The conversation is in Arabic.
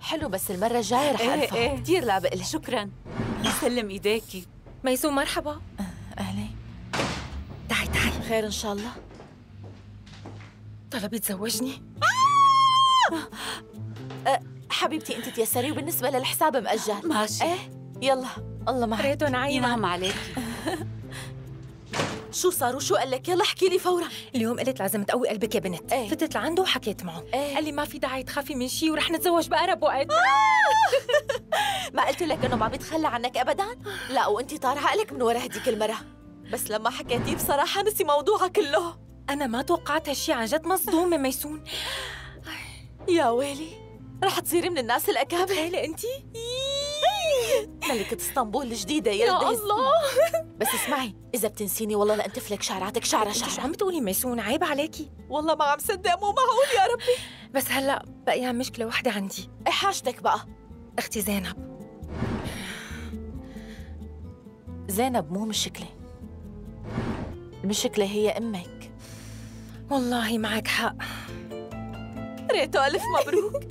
حلو بس المرة الجاية رح إيه، ألفها. إيه. كثير لابق لك شكرا. يسلم إيديكي. ميسون مرحبا. أهلين. تعي تعي خير إن شاء الله. طلب يتزوجني؟ حبيبتي أنت تيسري وبالنسبة للحساب مأجل. ماشي. إيه؟ يلا الله معك. ريتو نعيمة. ينعم عليك. شو صار وشو قال لك؟ يلا احكي لي فورا. اليوم قلت لازم تقوي قلبك يا بنت. إيه. فتت لعنده وحكيت معه. إيه. قال لي ما في داعي تخافي من شيء ورح نتزوج بأقرب وقت. ما قلت لك إنه ما بيتخلى عنك ابدا؟ لا وانت طار عقلك من ورا هديك المره بس لما حكيتي بصراحة نسي موضوعها كله. أنا ما توقعت هالشي عن جد مصدومة ميسون. يا ويلي رح تصيري من الناس الأكابر. تخيلي أنت؟ ملكة اسطنبول الجديدة يا يلدز الله. بس اسمعي إذا بتنسيني والله لأنتف لك شعراتك شعرة انت شو شعرة عم بتقولي ميسون؟ عيب عليكي. والله ما عم صدق مو معقول يا ربي. بس هلا بقي مشكلة وحدة عندي. إيه حاجتك بقى. أختي زينب. زينب مو مشكلة المشكلة هي أمك. والله معك حق. ريتو ألف مبروك.